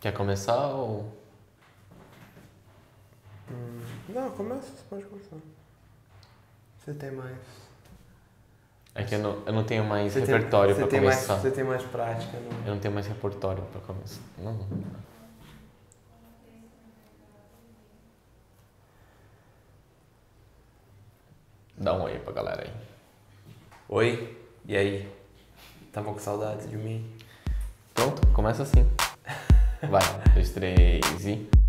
Quer começar ou. Hum, não, começa, você pode começar. Você tem mais. É que eu não, eu não tenho mais Você tem- repertório você pra tem começar. Mais, você tem mais prática, não? Eu não tenho mais repertório pra começar. Não. Dá um oi pra galera aí. Oi, e aí? Tava com saudades de mim? Pronto, começa assim. Vai, um, dois, três e.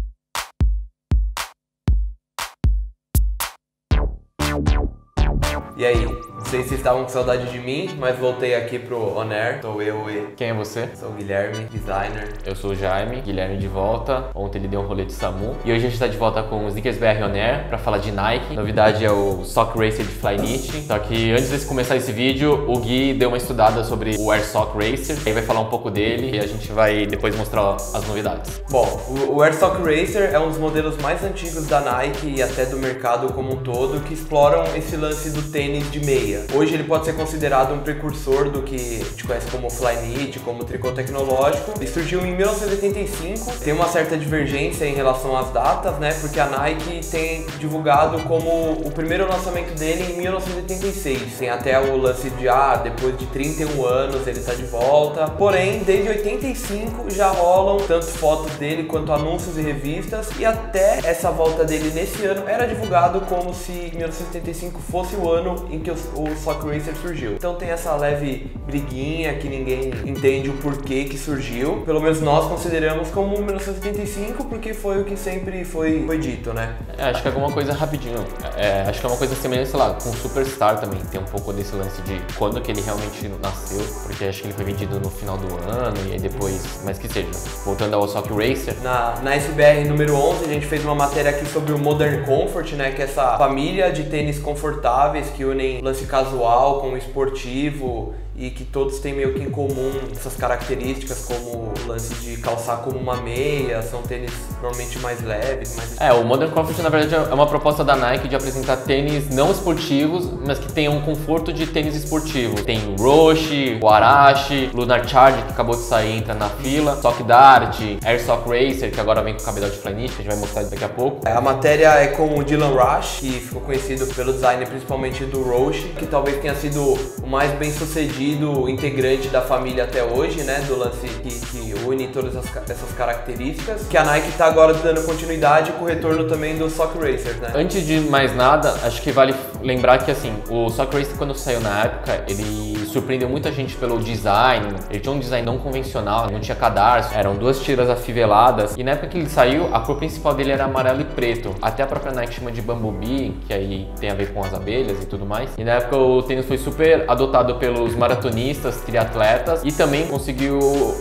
E aí? Não sei se vocês estavam com saudade de mim, mas voltei aqui pro On Air. Sou eu e Quem é você? sou o Guilherme, designer. Eu sou o Jaime, Guilherme de volta. Ontem ele deu um rolê de SAMU. E hoje a gente tá de volta com o Sneakers BR On Air pra falar de Nike. A novidade é o Sock Racer de Flyknit. Só que antes de começar esse vídeo, o Gui deu uma estudada sobre o Air Sock Racer. Aí vai falar um pouco dele e a gente vai depois mostrar as novidades. Bom, o, o Airstock Racer é um dos modelos mais antigos da Nike e até do mercado como um todo que exploram esse lance do tênis de meia. Hoje ele pode ser considerado um precursor do que a gente conhece como Flyknit, como tricô tecnológico. Ele surgiu em 1985, tem uma certa divergência em relação às datas, né? Porque a Nike tem divulgado como o primeiro lançamento dele em 1986. Tem até o lance de, ah, depois de 31 anos ele está de volta. Porém, desde 85 já rolam tanto fotos dele quanto anúncios e revistas. E até essa volta dele nesse ano era divulgado como se 1985 fosse o ano em que o, o Sock Racer surgiu. Então tem essa leve briguinha que ninguém entende o porquê que surgiu. Pelo menos nós consideramos como 1985 porque foi o que sempre foi, foi dito, né? É, acho que é alguma coisa rapidinho. É, acho que é uma coisa semelhante, sei lá, com o Superstar também. Tem um pouco desse lance de quando que ele realmente nasceu. Porque acho que ele foi vendido no final do ano e aí depois. Mas que seja. Voltando ao Sock Racer. Na, na SBR número 11, a gente fez uma matéria aqui sobre o Modern Comfort, né? Que é essa família de tênis confortáveis que unem lance casual com o esportivo e que todos têm meio que em comum essas características, como o lance de calçar como uma meia, são tênis normalmente mais leves, mais É, o Modern Comfort na verdade é uma proposta da Nike de apresentar tênis não esportivos, mas que tenham um conforto de tênis esportivo. Tem o Roshi, o Arashi, Lunar Charge que acabou de sair, entra na fila, Sock Dart, Air Sock Racer que agora vem com o cabedal de Flyknit, que a gente vai mostrar daqui a pouco. A matéria é com o Dylan Rush, que ficou conhecido pelo design principalmente do Roche, que talvez tenha sido o mais bem sucedido integrante da família até hoje, né? Do lance que, que une todas as essas características. Que a Nike tá agora dando continuidade com o retorno também do Sock Racer, né? Antes de mais nada, acho que vale lembrar que assim, o Sock Racer quando saiu na época, ele surpreendeu muita gente pelo design. Ele tinha um design não convencional, não tinha cadarço, eram duas tiras afiveladas. E na época que ele saiu, a cor principal dele era amarelo e preto. Até a própria Nike chama de Bumblebee, que aí tem a ver com as abelhas e tudo mais. E na época o tênis foi super adotado pelos maratonistas, triatletas e também conseguiu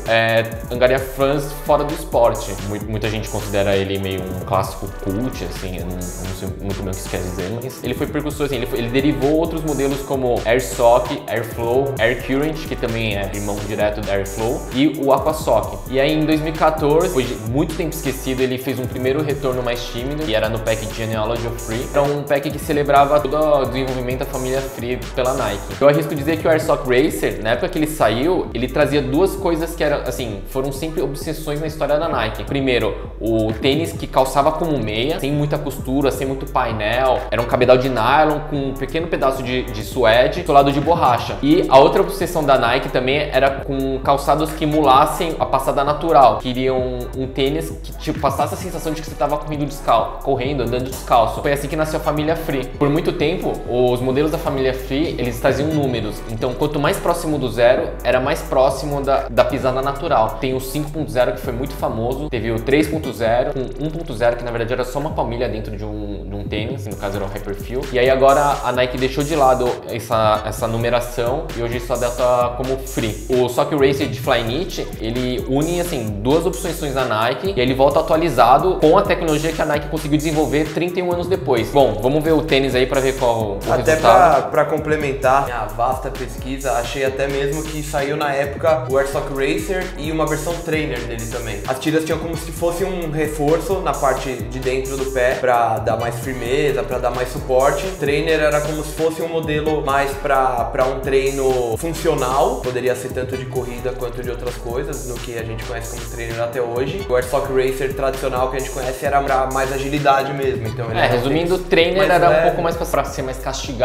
é, angariar fãs fora do esporte. Mu- Muita gente considera ele meio um clássico cult, assim, não, não sei muito bem o que isso quer dizer, mas ele foi precursor, assim, ele, foi- ele derivou outros modelos como Air Sock, Air Flow, Air Current, que também é irmão direto da Air Flow, e o Aqua Sock. E aí em 2014, depois de muito tempo esquecido, ele fez um primeiro retorno mais tímido, que era no pack Genealogy of Free. Era um pack que celebrava todo o desenvolvimento da família Free pela Nike. Eu arrisco dizer que o Air Sock Racer, na época que ele saiu, ele trazia duas coisas que eram, assim, foram sempre obsessões na história da Nike. Primeiro, o tênis que calçava como meia, sem muita costura, sem muito painel, era um cabedal de nylon com um pequeno pedaço de, de suede solado de borracha. E a outra obsessão da Nike também era com calçados que emulassem a passada natural. Queriam um tênis que tipo, passasse a sensação de que você estava correndo descalço, correndo, andando descalço. Foi assim que nasceu a família Free. Por muito tempo, os modelos da família Free, eles traziam números. Então, quanto mais próximo do zero, era mais próximo da, da pisada natural. Tem o 5.0 que foi muito famoso, teve o 3.0, com 1.0 que na verdade era só uma palmilha dentro de um, de um tênis, no caso era o Hyperfeel. E aí agora a Nike deixou de lado essa, essa numeração e hoje só data como Free. O Sock Racer de Flyknit, ele une assim duas opções da Nike e ele volta atualizado com a tecnologia que a Nike conseguiu desenvolver 31 anos depois. Bom, vamos ver o tênis aí para ver qual o Até Até pra, pra complementar minha vasta pesquisa, achei até mesmo que saiu na época o Airsock Racer e uma versão trainer dele também. As tiras tinham como se fosse um reforço na parte de dentro do pé pra dar mais firmeza, pra dar mais suporte. O trainer era como se fosse um modelo mais pra, pra um treino funcional, poderia ser tanto de corrida quanto de outras coisas, no que a gente conhece como trainer até hoje. O Airsock Racer tradicional que a gente conhece era pra mais agilidade mesmo. Então, é, resumindo, o trainer era leve. um pouco mais pra, pra ser mais castigado,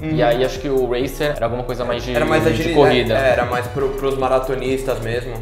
uhum. e aí acho que o Racer era alguma coisa mais de, era mais de corrida. É, era mais pro, pros maratonistas mesmo.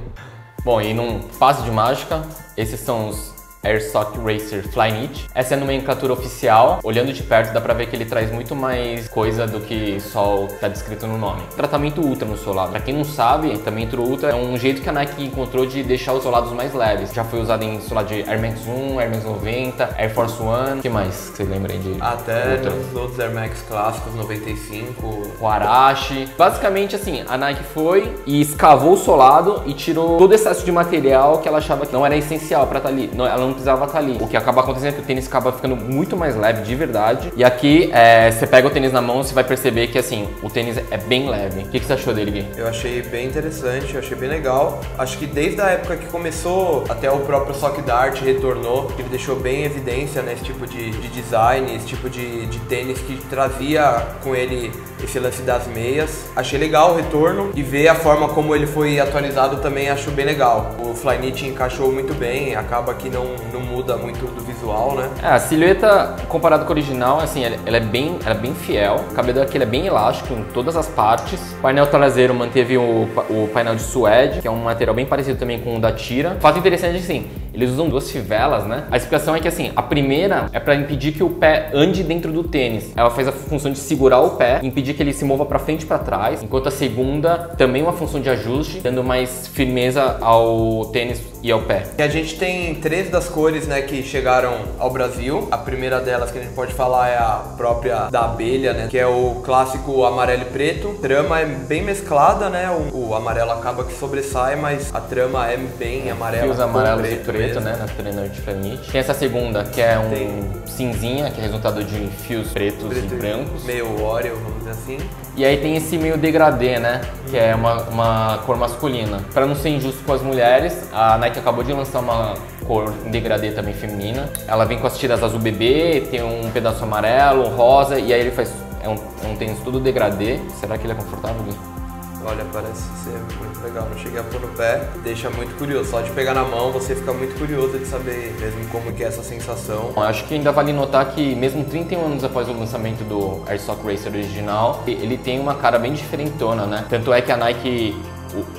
Bom, e num passe de mágica, esses são os Airsock Racer Flyknit. Essa é a nomenclatura oficial. Olhando de perto dá pra ver que ele traz muito mais coisa do que só tá descrito no nome. Tratamento Ultra no solado. Pra quem não sabe, tratamento Ultra é um jeito que a Nike encontrou de deixar os solados mais leves. Já foi usado em solado de Air Max 1, Air Max 90, Air Force One. O que mais que vocês lembrem de Até Ultra? nos outros Air Max clássicos, 95. O Arashi. Basicamente assim, a Nike foi e escavou o solado e tirou todo o excesso de material que ela achava que não era essencial pra estar tá ali. ela não não precisava estar ali. O que acaba acontecendo é que o tênis acaba ficando muito mais leve de verdade. E aqui, é, você pega o tênis na mão, você vai perceber que assim, o tênis é bem leve. O que, você achou dele, Gui? Eu achei bem interessante, eu achei bem legal. Acho que desde a época que começou, até o próprio Sock Dart retornou, ele deixou bem em evidência né, esse tipo de, de design, esse tipo de, de tênis que trazia com ele esse lance das meias. Achei legal o retorno e ver a forma como ele foi atualizado também acho bem legal. O Flyknit encaixou muito bem, acaba que não, não muda muito do visual, né? É, a silhueta comparado com o original, assim, ela, ela é bem, ela é bem fiel. O cabelo aqui é bem elástico em todas as partes. O painel traseiro manteve o, o painel de suede, que é um material bem parecido também com o da Tira. O fato interessante é assim, eles usam duas fivelas, né? A explicação é que, assim, a primeira é para impedir que o pé ande dentro do tênis. Ela faz a função de segurar o pé, impedir que ele se mova para frente e para trás, enquanto a segunda também é uma função de ajuste, dando mais firmeza ao tênis e ao pé. E a gente tem três das cores, né, que chegaram ao Brasil. A primeira delas que a gente pode falar é a própria da abelha, né, que é o clássico amarelo e preto. A trama é bem mesclada, né? O, o amarelo acaba que sobressai, mas a trama é bem amarela. Fios amarelos preto e preto, mesmo. né, na Franit. Tem essa segunda, que é um tem. cinzinha, que é resultado de fios pretos preto e brancos. Meio Oreo, vamos dizer assim. E aí tem esse meio degradê, né? Que é uma, uma cor masculina. Para não ser injusto com as mulheres, a Nike acabou de lançar uma cor degradê também feminina. Ela vem com as tiras azul bebê, tem um pedaço amarelo, rosa, e aí ele faz. É um, é um tênis todo degradê. Será que ele é confortável, Gui? Olha, parece ser muito legal. Não cheguei a pôr no pé, deixa muito curioso. Só de pegar na mão você fica muito curioso de saber mesmo como que é essa sensação. Bom, acho que ainda vale notar que mesmo 31 anos após o lançamento do Airsoft Racer original, ele tem uma cara bem diferentona, né? Tanto é que a Nike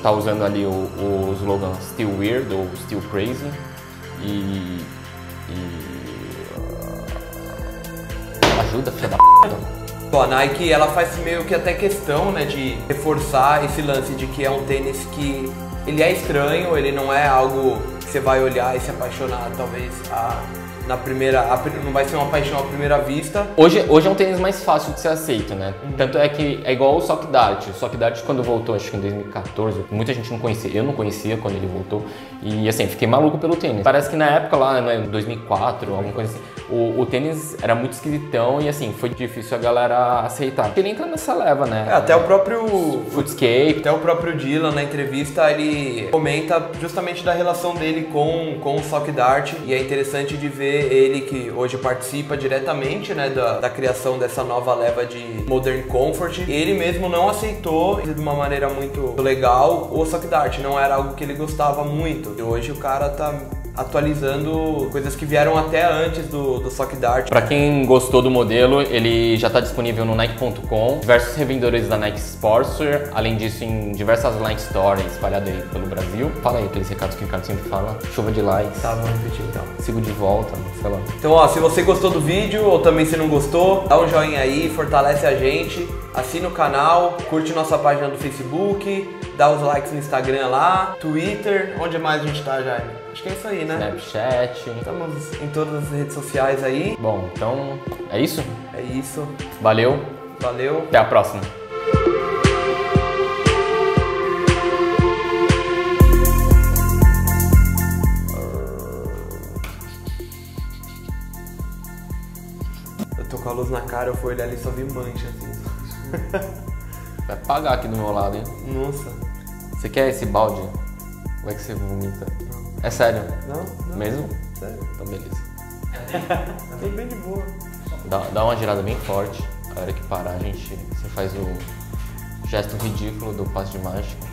tá usando ali o, o slogan Still Weird ou Still Crazy e... e... Ajuda, filha da p a Nike ela faz meio que até questão, né, de reforçar esse lance de que é um tênis que ele é estranho, ele não é algo que você vai olhar e se apaixonar talvez a na primeira. A, não vai ser uma paixão à primeira vista. Hoje, hoje é um tênis mais fácil de ser aceito, né? Uhum. Tanto é que é igual o Sock Dart. O Sock Dart, quando voltou, acho que em 2014, muita gente não conhecia. Eu não conhecia quando ele voltou. E assim, fiquei maluco pelo tênis. Parece que na época lá, né, 2004, alguma coisa assim, o, o tênis era muito esquisitão e assim, foi difícil a galera aceitar. Ele entra nessa leva, né? É, até o próprio. Footscape. Até o próprio Dylan na entrevista ele comenta justamente da relação dele com, com o Sock Dart. E é interessante de ver ele que hoje participa diretamente né, da, da criação dessa nova leva de Modern Comfort. Ele mesmo não aceitou de uma maneira muito legal o Sock Dart, não era algo que ele gostava muito. E hoje o cara tá atualizando coisas que vieram até antes do, do Sock Dart. Para quem gostou do modelo, ele já está disponível no Nike.com, diversos revendedores da Nike Sportswear, além disso em diversas Nike Stores espalhadas aí pelo Brasil. Fala aí aqueles recados que o Ricardo sempre fala, chuva de likes. Tá, vamos repetir então. Sigo de volta, sei lá. Então ó, se você gostou do vídeo ou também se não gostou, dá um joinha aí, fortalece a gente, assina o canal, curte nossa página do Facebook, dá os likes no Instagram lá, Twitter, onde mais a gente tá, Jaime? Acho que é isso aí, né? Snapchat. Estamos em todas as redes sociais aí. Bom, então é isso? É isso. Valeu. Valeu. Até a próxima. Eu tô com a luz na cara. Eu fui olhar ali e só vi mancha, assim. Vai pagar aqui do meu lado, hein? Nossa. Você quer esse balde? Como é que você vomita? É sério? Não, não. Mesmo? Sério. Então beleza. Tô bem de boa. Dá, dá uma girada bem forte. A hora que parar, a gente. Você faz o gesto ridículo do passe de mágica.